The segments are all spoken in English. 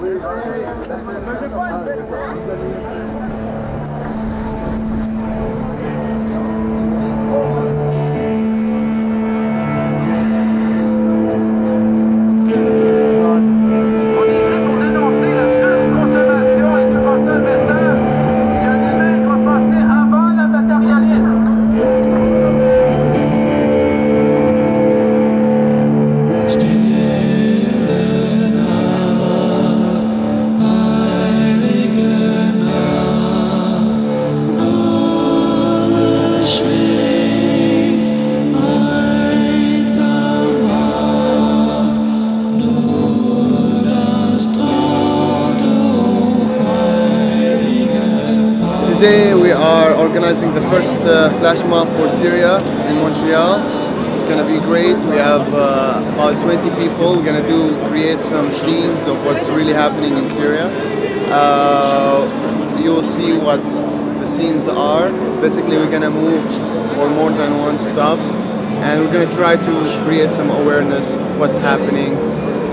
Oui, flash mob for Syria in Montreal. It's gonna be great. We have uh, about 20 people. We're gonna do create some scenes of what's really happening in Syria. Uh, you will see what the scenes are. Basically, we're gonna move for more than one stops, and we're gonna try to create some awareness of what's happening,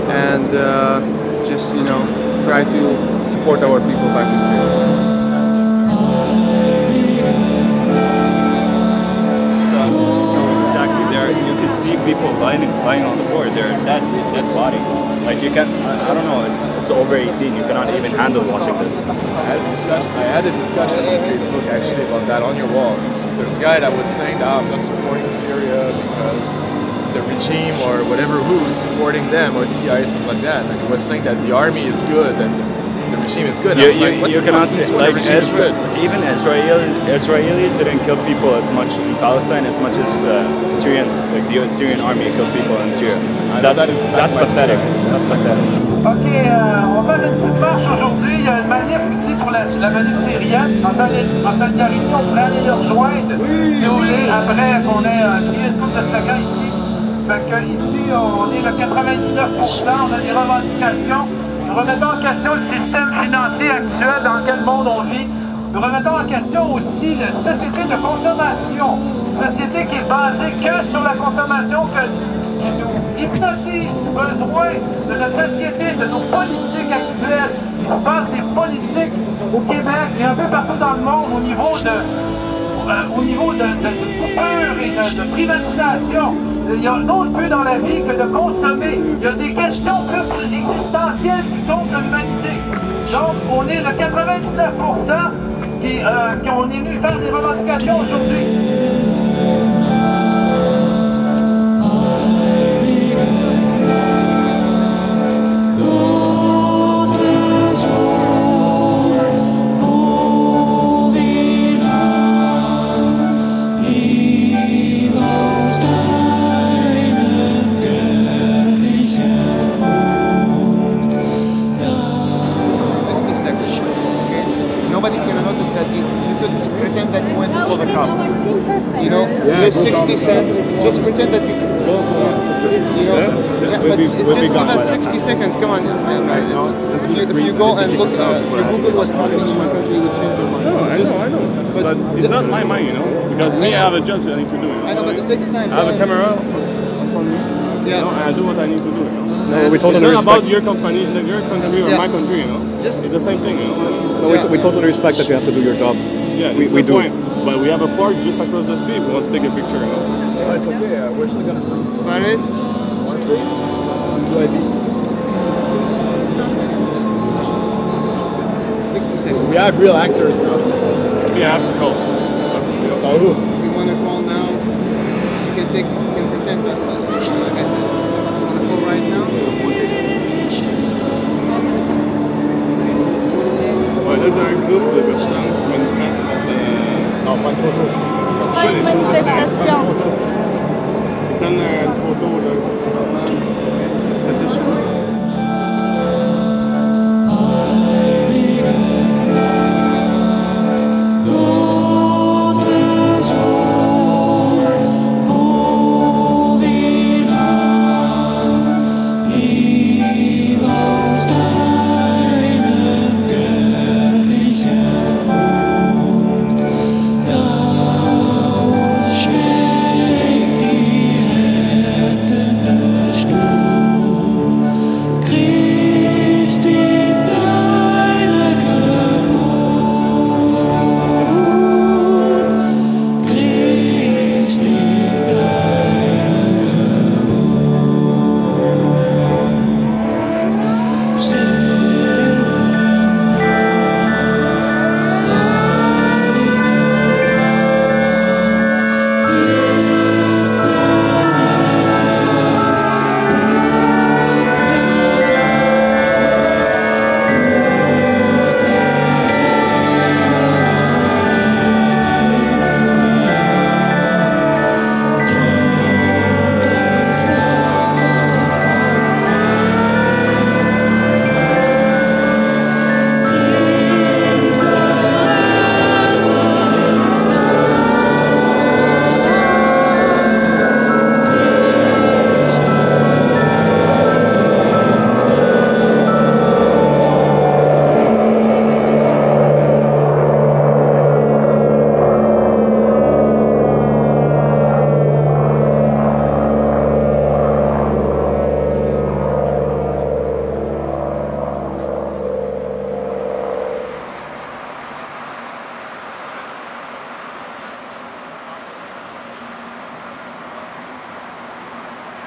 and uh, just you know try to support our people back in Syria. See people lying lying on the floor. They're dead, dead bodies. Like you can, I I don't know. It's it's over 18. You cannot even handle watching this. I had a discussion on Facebook actually about that on your wall. There's a guy that was saying that I'm not supporting Syria because the regime or whatever who is supporting them or CIA something like that. And he was saying that the army is good and regime is good. You, was you, like, what you cannot say like even Israel Israelis didn't kill people as much in Palestine as much as uh, Syrians like the Syrian army killed people in Syria. I know That's that it's backed that's by pathetic. Syria. That's pathetic. OK, euh, on va faire une petite marche aujourd'hui. Il y a une manif ici pour la, la manif syrienne. En, soli- en solidarité, on pourrait aller les rejoindre, si vous voulez, après qu'on ait euh, une couple de ici. Fait que ici, on est le 99%, on a des revendications. Nous remettons en question le système financier actuel dans lequel monde on vit. Nous remettons en question aussi la société de consommation. Société qui est basée que sur la consommation que qui nous hypnotise besoin de notre société, de nos politiques actuelles. Il se passe des politiques au Québec et un peu partout dans le monde au niveau de, euh, au niveau de, de, et de, privatisation. Il y a d'autres buts dans la vie que de consommer. Il y a des questions plus existentielles plutôt que de l'humanité. Donc, on est le 99% qui, euh, qui on est venu faire des revendications aujourd'hui. Cents. Just pretend that you. You know, yeah, but we'll just give us 60 seconds. Come on, man, it's, if, you, if you go and look, uh, if you Google what's happening in my country, you would change your mind. No, I know, I know. but But, it's not my mind, you know. Because me, I have a job that I need to do. You know? I know, but it takes time. I have a camera from me. Yeah. You know, I do what I need to do. You know? No, we It's not respect- about your company, it's your country or Yeah. my country. You know, Just- it's the same thing. You know. No, we, we totally respect that you have to do your job. Yeah, we, we do. point. But we have a park just across the street. We want to take a picture. You. No, it's okay. Uh, we're still gonna freeze. Paris? One freeze. Do ID. 60 seconds. We have real actors now. We have to call. Oh. If you want to call now, you can take, you can pretend that, but like I said, you want to call right now? Ouais, là, j'ai un groupe de personnes qui manifestent contre. euh, Non, pas de photo. C'est pas une manifestation. Ils prennent euh, une photo là. Là, c'est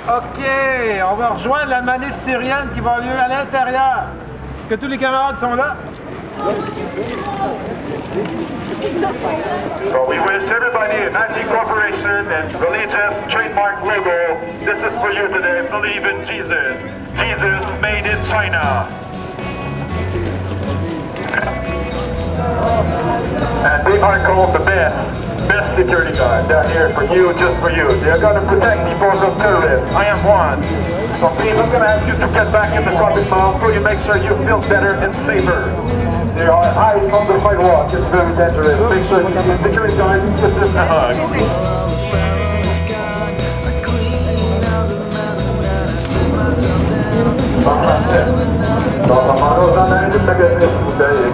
OK, on va rejoindre la manif syrienne qui va lieu à l'intérieur. Est-ce que tous les camarades sont là? So we wish everybody a Nike Corporation and religious trademark logo. This is for you today. Believe in Jesus. Jesus made in China. And Dave Hartcole, the best, best security guard down here for you, just for you. They're going to protect people from terrorists. I am one. So please, I'm going to ask you to get back in the shopping mall so you make sure you feel better and safer. There are eyes on the sidewalk. It's very dangerous. Make sure you the security guard gives them a hug. Dans la mano dana de pegar esse poder e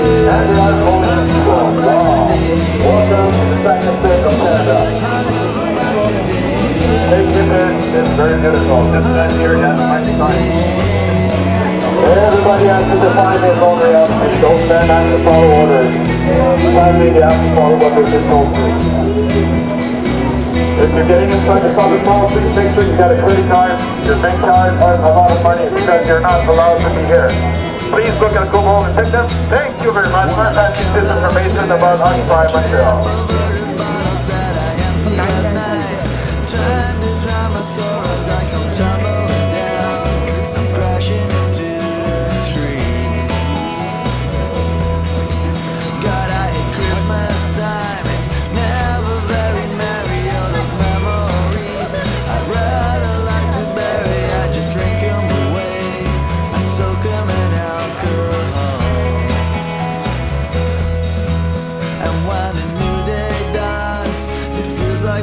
And is Welcome to the second of it's very. This man here my sign. Everybody has to define their own reality. Don't stand to follow orders. Finally, you have to follow what they've been told to. If you're getting inside the public mall, please make sure you've got a credit card, your bank card, a lot of money because you're not allowed to be here. Please look at Go Home and pick them. Thank you very much for passing this information about Occupy Montreal. Trying to my sorrows, I come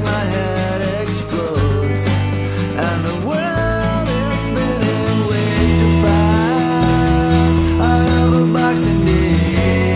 my head explodes. And the world is spinning way too fast. I a boxing day.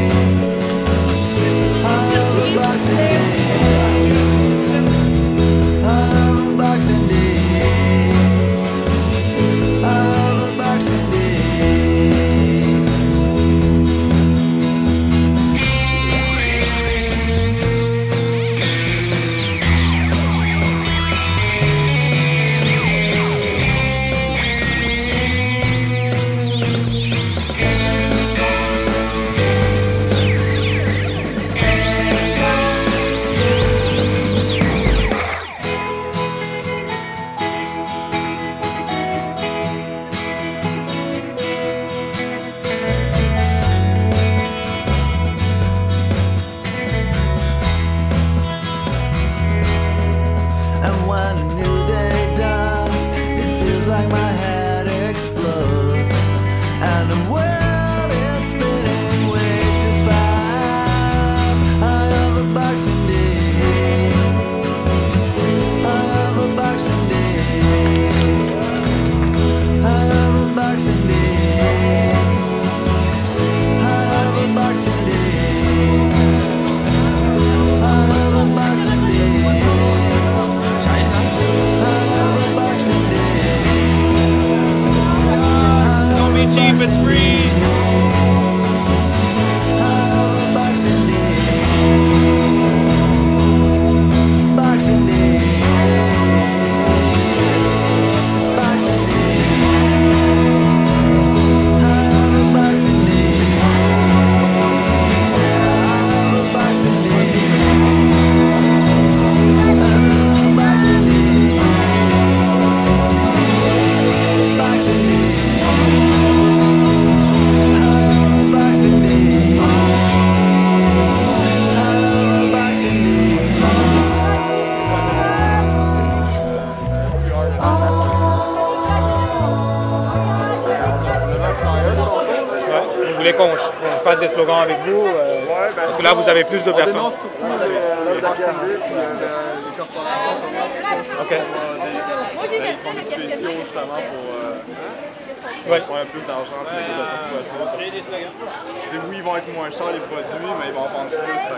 Avez plus de On personnes. surtout les, les Airbnb puis euh, le- les c'est Ok. fait, euh, des- des fonds spéciaux justement pour, euh, Ouais. pour plus d'argent sur les autos possibles. parce que, tu sais, oui, ils vont être moins chers les produits, mais ils vont en vendre plus. ça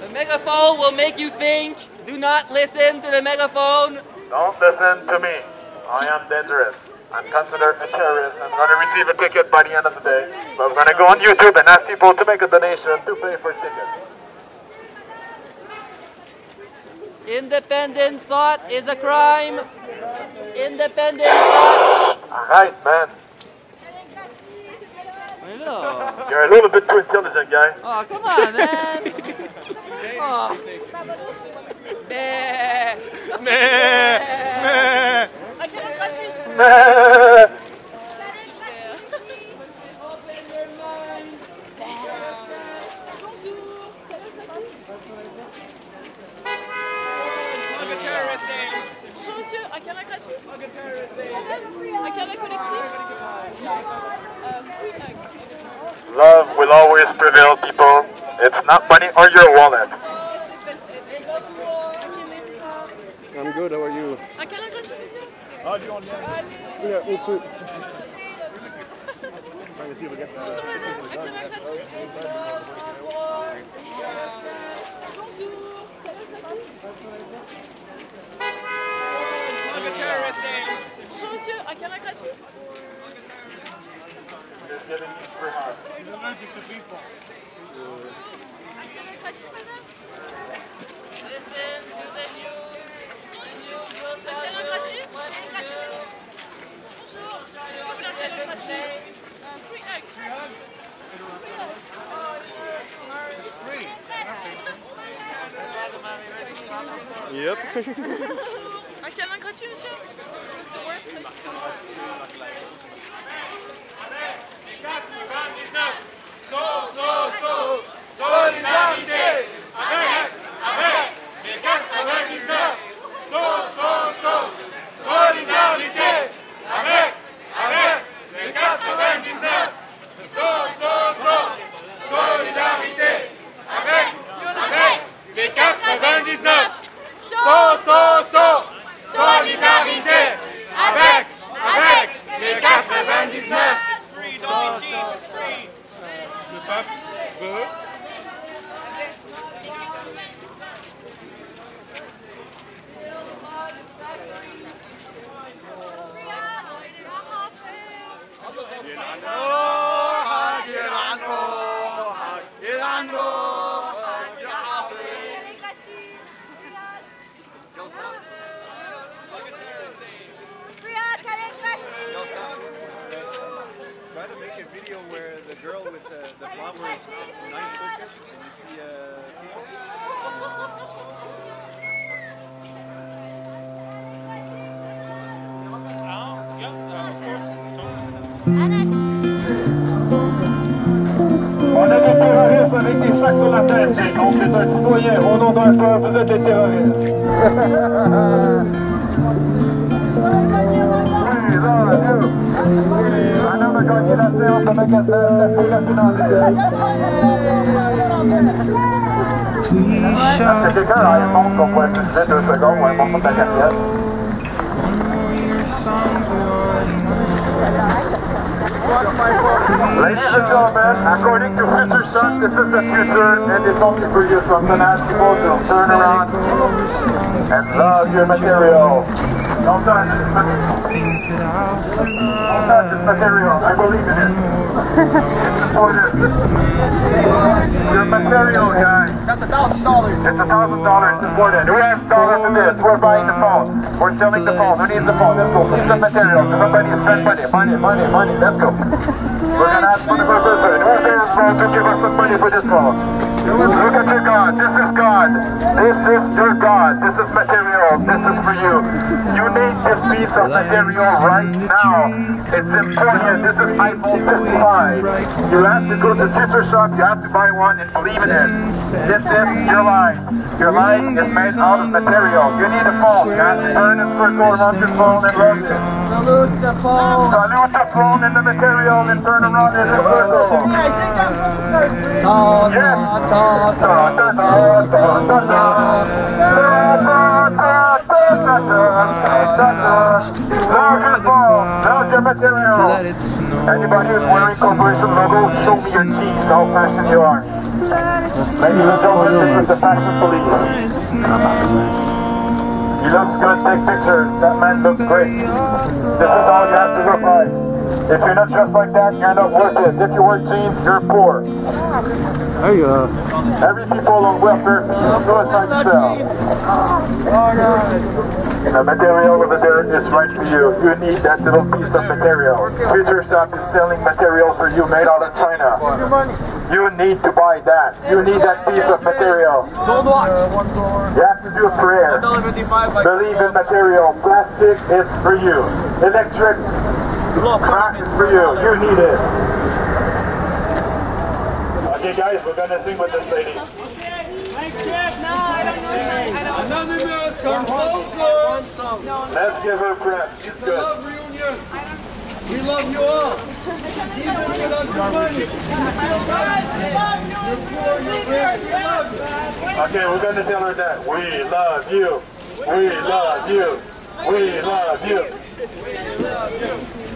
The megaphone will make you think. Do not listen to the megaphone. Don't listen to me. I am dangerous. I'm considered a terrorist. I'm going to receive a ticket by the end of the day. But I'm going to go on YouTube and ask people to make a donation to pay for tickets. Independent thought is a crime. Independent thought. Alright, man. Hello. You're a little bit too intelligent, guy. Oh, come on, man. Oh. Meh. Meh. Bonjour monsieur, un câlin gratuit Un câlin collectif Euh, free hug. Love will always prevail, people. It's not money or your wallet. I'm good, how are you? Câlin gratuit monsieur Yeah, me too. Bonjour madame, un câlin gratuit Bonjour monsieur, un câlin gratuit Un câlin gratuit madame Listen to the news. The news will Un tell câlin you gratuit what Yep. Un câlin gratuit monsieur So, so, so, Solidarité avec, avec, avec les quatre abattisteurs. On a des terroristes avec des sacs sur la tête, Jake. Donc c'est un citoyen. Au nom d'un peuple, vous êtes des terroristes. Oui, là, deux. Un homme a gagné la séance de magasin, la foule nationale. Est-ce que quelqu'un a un monde qu'on pourrait utiliser deux secondes ou un morceau de ta carrière? Ladies and gentlemen, according to Future Shop, this is the future and it's only for you, so I'm to ask people to turn around and love your material. Don't touch this material. Don't material. I believe in it. it's important. Your material, guys. That's a thousand dollars. It's a thousand dollars. It's important. Who has dollars for this? We're buying the phone. We're selling the phone. Who needs the phone? Let's go. Piece material. Everybody spend money. Money, money, money. Let's go. We're gonna ask money for this one. Who's there phone to give us some money for this phone? Look at your God. This is God. This is your God. This is material. This is for you. You need this piece of material right now. It's important. This is iPhone 55. You have to go to Future Shop, you have to buy one and believe in it. This is your life. Your life is made out of material. You need a phone. You have to turn and circle around your phone and love it. Salute the phone. Salute the phone and the material and turn around in a circle. Anybody who's wearing corporation logo, show me your cheese, how fashion you are. Ladies and gentlemen, this is the fashion police. He looks good, take pictures. That man looks great. This is how you have to look like. If you're not dressed like that, you're not worth it. If you wear jeans, you're poor. Hey, uh, Every people on welfare fees do it like yourself. The material over there is right for you. You need that little piece of material. Future Shop is selling material for you made out of China. You need to buy that. You need that piece of material. You have to do a prayer. Believe in material. Plastic is for you. Electric crack is for you. You need it. Okay guys, we're gonna sing with this lady. Anonymous, come closer. Let's give her a breath. She's good. Love reunion. We love you all. Even without your money. You're poor, you're rich, we love you. Okay, we're gonna tell her that. We love you. We love you. We love you. We love you.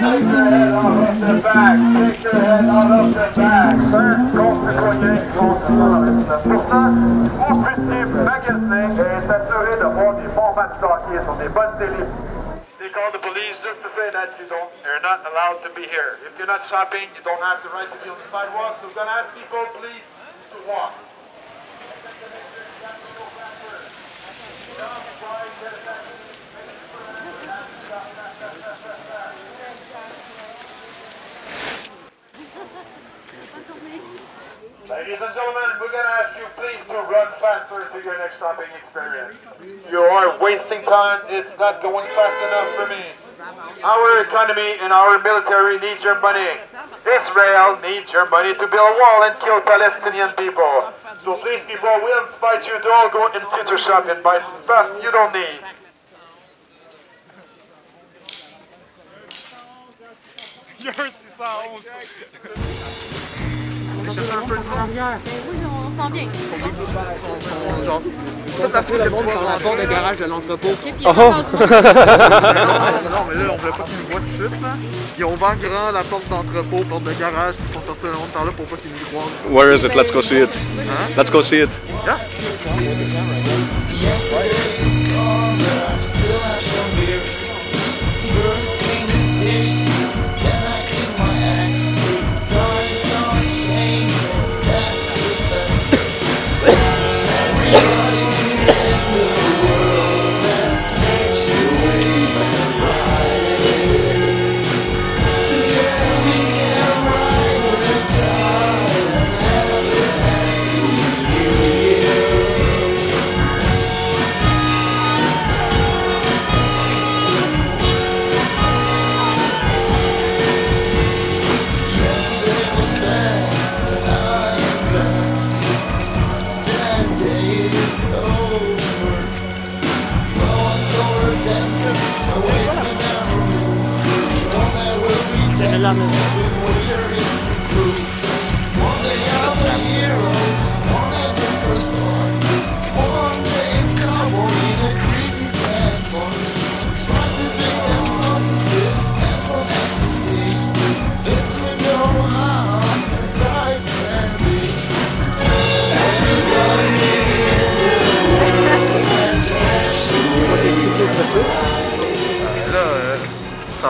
Take your head out of the bag. Take your head out of the bag. Chers concitoyens, concitoyennes, pour ça, vous puissiez magasiner et s'assurer d'avoir des bons matchs hockey sur des bonnes télés. They call the police just to say that you don't, you're not allowed to be here. If you're not shopping, you don't have the right to be on the sidewalk. So we're gonna ask people, please, to walk. Ladies and gentlemen, we're going to ask you please to run faster to your next shopping experience. You are wasting time. It's not going fast enough for me. Our economy and our military need your money. Israel needs your money to build a wall and kill Palestinian people. So please, people, we invite you to all go in future shop and buy some stuff you don't need. Il y a Oui, on sent bien. Genre, toute la foule de monde par la porte de garage de l'entrepôt. puis il y a Oh. pas encore du monde. non, non, mais là, on voulait pas qu'ils nous voient de suite. Là. Ils ont ouvert grand la porte d'entrepôt, porte de garage, puis ils font sortir le monde par là pour pas qu'ils nous croisent. Where is it? Let's go see it. Let's go see it. Yeah.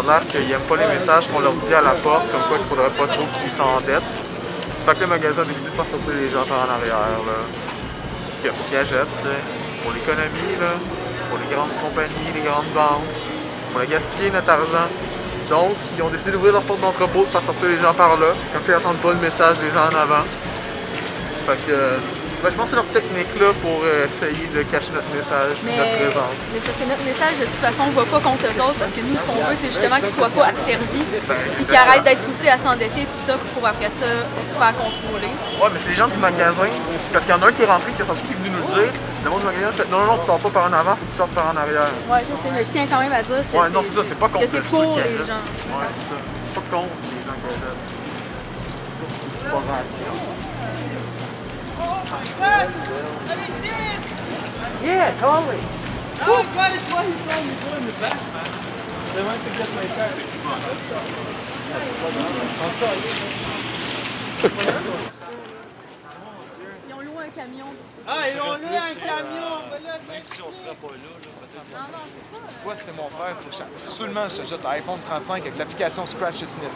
A l'air qu'ils n'aiment pas les messages qu'on leur dit à la porte, comme quoi il faudrait pas trop qu'ils s'endettent. Fait que le magasin a décidé de faire sortir les gens par en arrière. Parce qu'il qu'ils achètent. là. Pour l'économie, là, pour les grandes compagnies, les grandes banques, pour gaspiller notre argent. Donc, ils ont décidé d'ouvrir leur porte d'entrepôt, de faire sortir les gens par là. Comme ça, ils n'attendent pas le message des gens en avant. Fait que, euh, ben, je pense que c'est leur technique là pour euh, essayer de cacher notre message, Mais, notre présence. mais c'est parce que notre message, de toute façon, ne va pas contre eux autres, parce que nous, ce qu'on veut, c'est justement qu'ils ne soient pas asservis, puis qu'ils arrêtent d'être poussés à s'endetter, puis ça, pour après ça, se faire contrôler. Ouais, mais c'est les gens du magasin, parce qu'il y en a un qui est rentré, qui est sorti, qui est venu nous le dire. Le monde du magasin fait non, non, non, tu sors pas par en avant, faut que tu sortes par en arrière. Ouais, je sais, mais je tiens quand même à dire que Ouais, non, c'est ça, c'est pas contre que c'est pour les achètent. gens. Ouais, c'est ça. Pas contre les gens qui pas grave. Yeah, totally. Oh, God, it's why he's trying to go in the back, man. They went to get my car. Ils ont loué un camion. Ah, ils ont loué un camion, mais là, c'est... Même si on sera pas là, là, parce que... Non, non, c'est pas. Moi, c'était mon frère. Faut que je- Seulement, je t'ajoute l'iPhone 35 avec l'application Scratch et Sniff.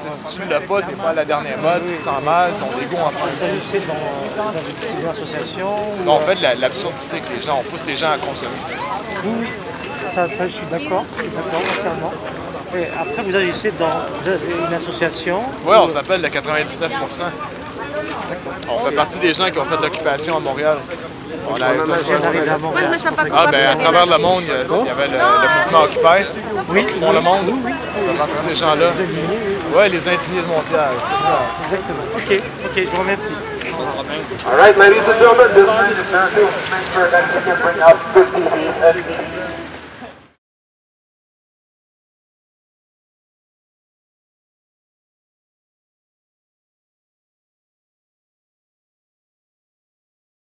Tu si tu l'as pas, t'es pas à la dernière mode, tu te sens mal, ton ego en agissez dans vous une association ou, On euh, fait de la- l'absurdité que les gens, on pousse les gens à consommer. Oui, oui. Ça, ça, je suis d'accord, je suis d'accord entièrement. Et après, vous agissez dans une association Ouais, on ou- s'appelle le 99% On fait partie des gens qui ont fait de l'occupation à Montréal. On a en arrivé à Montréal, Ah, ben à travers le monde, il y a- il y avait le, le mouvement Occupy. Oui, Pour le monde. On fait partie de ces gens-là. Oui, les indignes mondiales, c'est ça. Exactement. OK, OK, je vous remercie. All right, ladies and gentlemen, this is Matthew Spencer, and we can bring up 50 BSD.